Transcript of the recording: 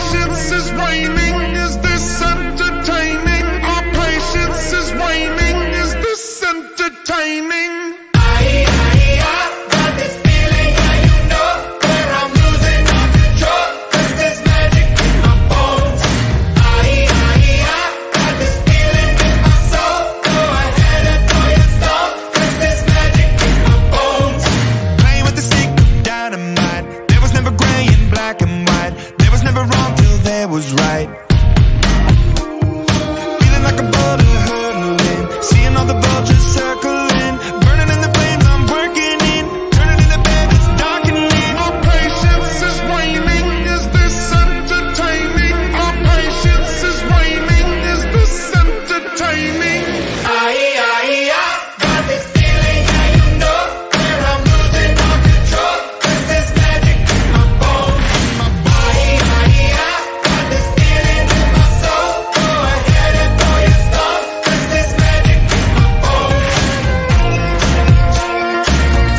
patience is waning. Is this entertaining? Our patience is waning. Is this entertaining? Playing ah, with my control. 'Cause there's magic in my bones. I hear yeah, got this feeling with my soul. Go ahead and go and stop. Cause magic with my bones. Play with the stick of dynamite. There was never gray and black and white. There was never wrong till there was right.